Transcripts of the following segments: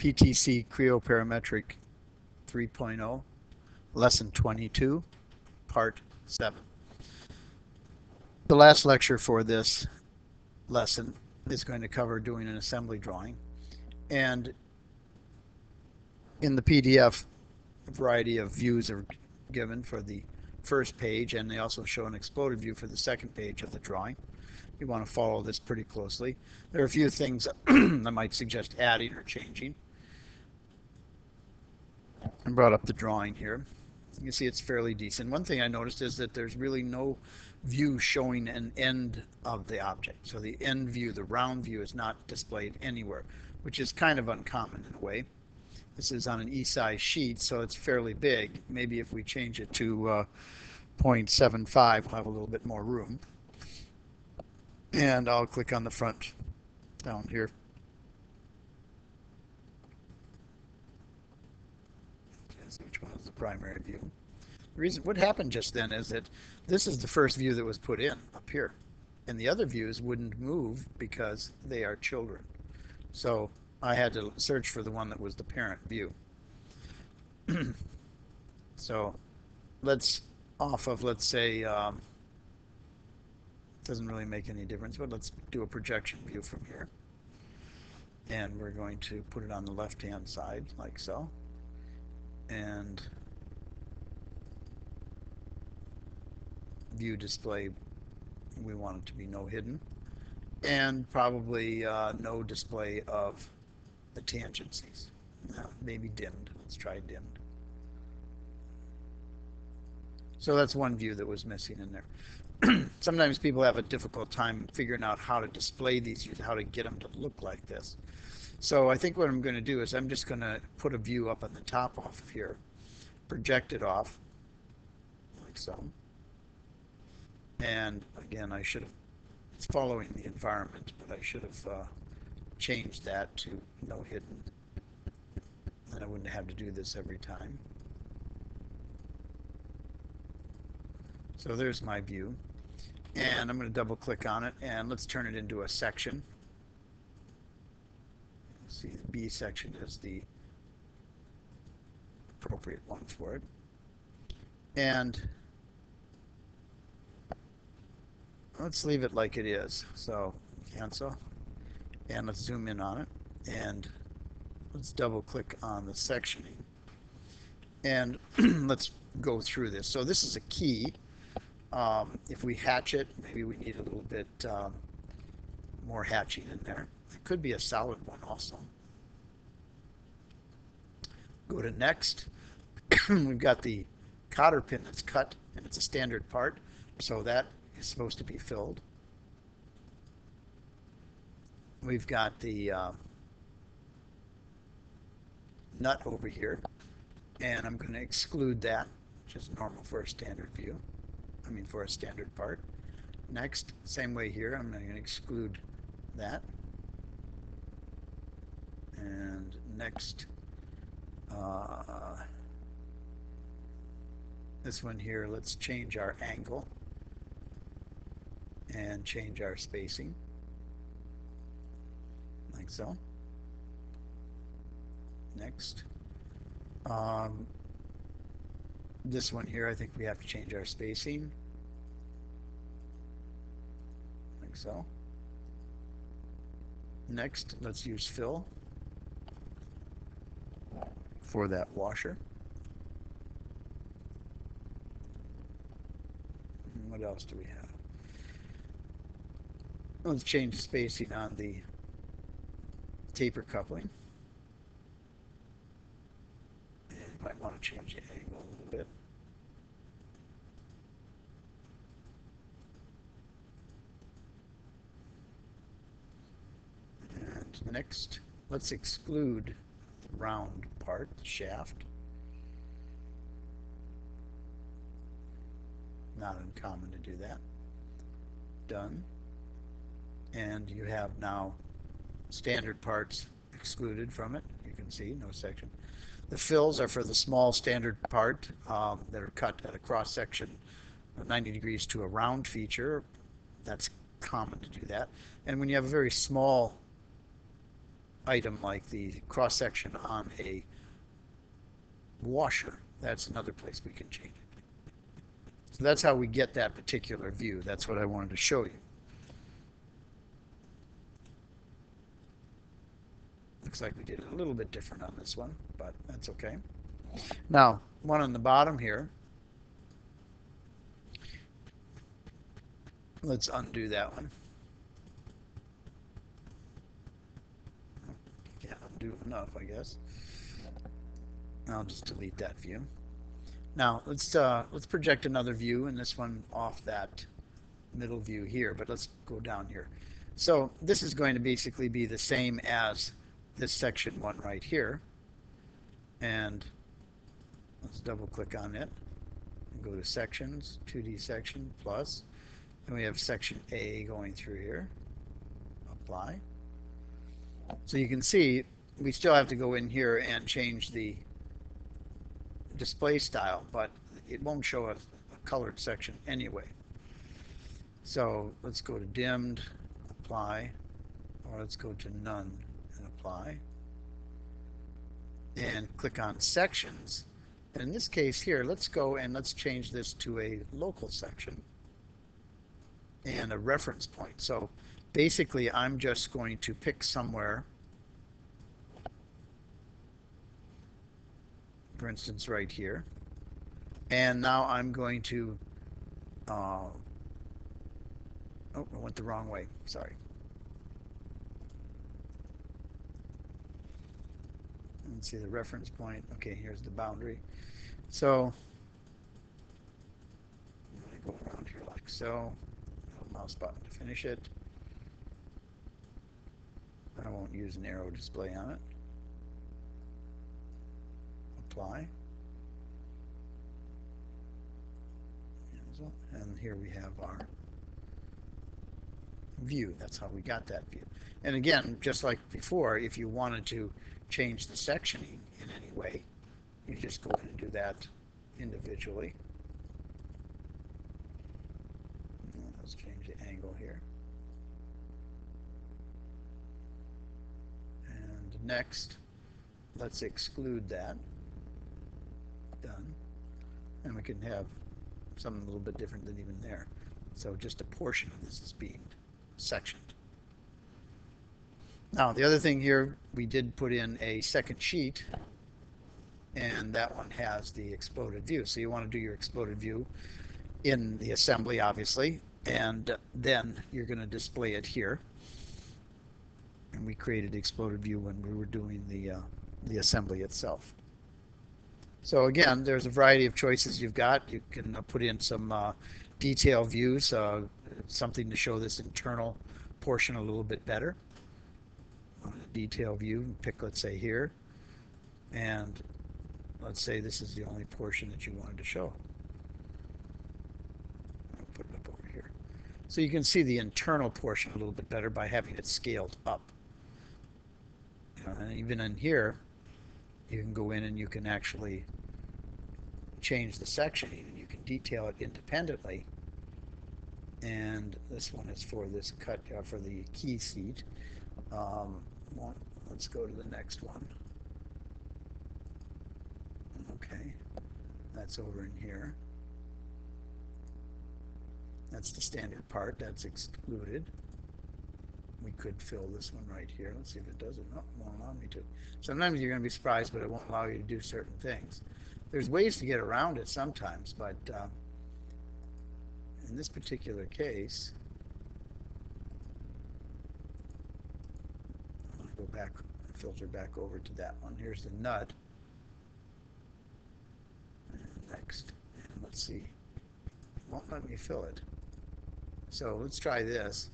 PTC Creo Parametric 3.0, Lesson 22, Part 7. The last lecture for this lesson is going to cover doing an assembly drawing. And in the PDF, a variety of views are given for the first page, and they also show an exploded view for the second page of the drawing. You want to follow this pretty closely. There are a few things I might suggest adding or changing. I brought up the drawing here. You can see it's fairly decent. One thing I noticed is that there's really no view showing an end of the object. So the end view, the round view, is not displayed anywhere, which is kind of uncommon in a way. This is on an E-size sheet, so it's fairly big. Maybe if we change it to uh, 0.75, we'll have a little bit more room. And I'll click on the front down here. Which one is the primary view? The reason what happened just then is that this is the first view that was put in up here, and the other views wouldn't move because they are children. So I had to search for the one that was the parent view. so let's off of let's say um, doesn't really make any difference, but let's do a projection view from here. And we're going to put it on the left hand side like so. And view display, we want it to be no hidden. And probably uh, no display of the tangencies. Maybe dimmed. Let's try dimmed. So that's one view that was missing in there. Sometimes people have a difficult time figuring out how to display these how to get them to look like this. So I think what I'm going to do is I'm just going to put a view up on the top off of here, project it off, like so. And again, I should have, it's following the environment, but I should have uh, changed that to no hidden. Then I wouldn't have to do this every time. So there's my view. And I'm going to double click on it and let's turn it into a section. See, the B section is the appropriate one for it. And let's leave it like it is. So cancel and let's zoom in on it and let's double click on the sectioning and let's go through this. So this is a key. Um, if we hatch it, maybe we need a little bit um, more hatching in there. It could be a solid one also. Go to next. We've got the cotter pin that's cut and it's a standard part. So that is supposed to be filled. We've got the uh, nut over here and I'm going to exclude that, which is normal for a standard view. I mean for a standard part. Next, same way here, I'm going to exclude that. And next, uh, this one here, let's change our angle and change our spacing like so. Next. Um, this one here, I think we have to change our spacing. Like so. Next, let's use fill for that washer. What else do we have? Let's change spacing on the taper coupling. might want to change the angle a little bit. And next, let's exclude the round part, the shaft. Not uncommon to do that. Done. And you have now standard parts excluded from it. You can see no section. The fills are for the small standard part um, that are cut at a cross section of 90 degrees to a round feature. That's common to do that. And when you have a very small item like the cross section on a washer. That's another place we can change it. So that's how we get that particular view. That's what I wanted to show you. Looks like we did it a little bit different on this one, but that's okay. Now, one on the bottom here. Let's undo that one. Can't undo enough, I guess. I'll just delete that view. Now let's uh, let's project another view, and this one off that middle view here. But let's go down here. So this is going to basically be the same as this section one right here. And let's double click on it and go to sections, 2D section plus. And we have section A going through here. Apply. So you can see we still have to go in here and change the display style, but it won't show a, a colored section anyway. So let's go to dimmed, apply, or let's go to none apply. And click on sections. And in this case here, let's go and let's change this to a local section and a reference point. So basically I'm just going to pick somewhere for instance right here and now I'm going to uh, oh I went the wrong way sorry let's see the reference point okay here's the boundary so go around here like so mouse button to finish it I won't use an arrow display on it apply. And here we have our view. That's how we got that view. And again, just like before, if you wanted to change the sectioning in any way, you just go in and do that individually. Let's change the angle here. And next, let's exclude that done. And we can have something a little bit different than even there. So just a portion of this is being sectioned. Now the other thing here, we did put in a second sheet and that one has the exploded view. So you want to do your exploded view in the assembly obviously and then you're going to display it here. And we created the exploded view when we were doing the uh, the assembly itself. So again, there's a variety of choices you've got. You can uh, put in some uh, detail views, uh, something to show this internal portion a little bit better. Detail view, pick let's say here, and let's say this is the only portion that you wanted to show. I'll put it up over here. So you can see the internal portion a little bit better by having it scaled up. and even in here, you can go in and you can actually change the sectioning and you can detail it independently and this one is for this cut uh, for the key seat um, one, let's go to the next one okay that's over in here that's the standard part that's excluded we could fill this one right here. Let's see if it does it. No, won't allow me to. Sometimes you're going to be surprised, but it won't allow you to do certain things. There's ways to get around it sometimes, but uh, in this particular case, go back, filter back over to that one. Here's the nut. Next, let's see. Won't let me fill it. So let's try this.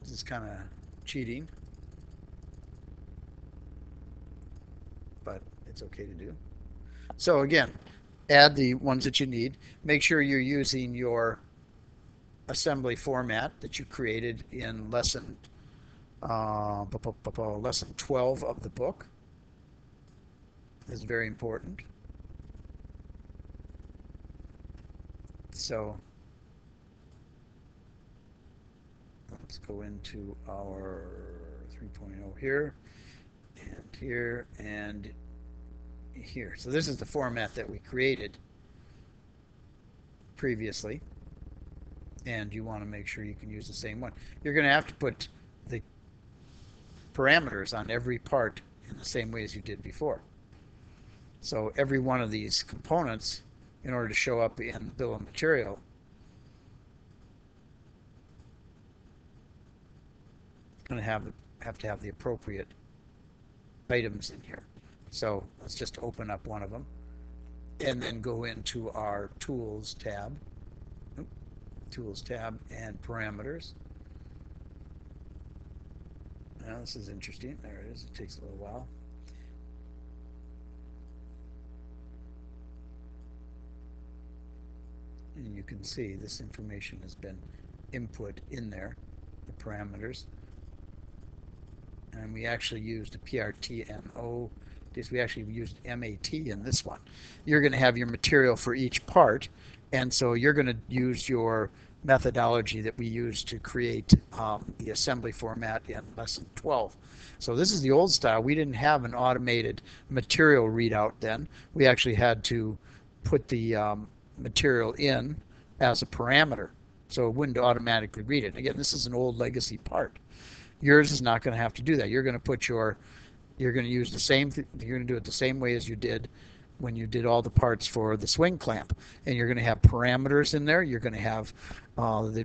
This is kind of cheating. But it's okay to do. So again, add the ones that you need. Make sure you're using your assembly format that you created in lesson uh, lesson 12 of the book. Is very important. So let's go into our 3.0 here and here and here. So this is the format that we created previously and you want to make sure you can use the same one. You're going to have to put parameters on every part in the same way as you did before. So every one of these components, in order to show up in the bill of material, going to have have to have the appropriate items in here. So let's just open up one of them and then go into our tools tab tools tab and parameters now this is interesting. There it is. It takes a little while. And you can see this information has been input in there the parameters. And we actually used a PRTMO this we actually used MAT in this one. You're going to have your material for each part and so you're going to use your methodology that we use to create um, the assembly format in lesson 12 so this is the old style. We didn't have an automated material readout then. We actually had to put the um, material in as a parameter so it wouldn't automatically read it. Again this is an old legacy part. Yours is not going to have to do that. You're going to put your you're going to use the same you're going to do it the same way as you did when you did all the parts for the swing clamp and you're going to have parameters in there you're going to have uh, the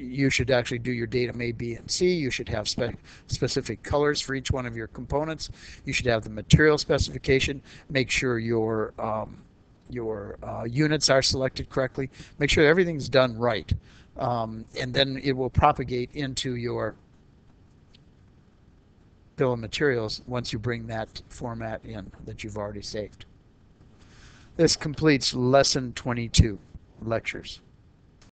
you should actually do your datum A, B, and C. You should have spe specific colors for each one of your components. You should have the material specification. Make sure your um, your uh, units are selected correctly. Make sure everything's done right, um, and then it will propagate into your bill of materials once you bring that format in that you've already saved. This completes lesson 22 lectures.